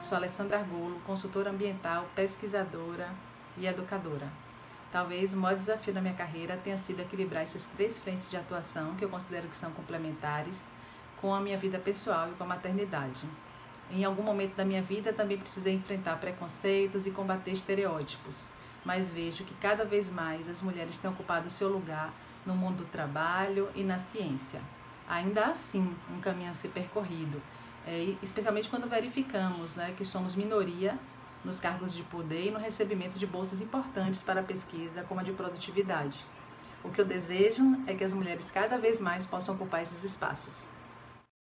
Sou Alessandra Argolo, consultora ambiental, pesquisadora e educadora. Talvez o maior desafio na minha carreira tenha sido equilibrar essas três frentes de atuação que eu considero que são complementares com a minha vida pessoal e com a maternidade. Em algum momento da minha vida também precisei enfrentar preconceitos e combater estereótipos, mas vejo que cada vez mais as mulheres têm ocupado seu lugar no mundo do trabalho e na ciência. Ainda assim um caminho a ser percorrido, é, especialmente quando verificamos né, que somos minoria nos cargos de poder e no recebimento de bolsas importantes para a pesquisa, como a de produtividade. O que eu desejo é que as mulheres cada vez mais possam ocupar esses espaços.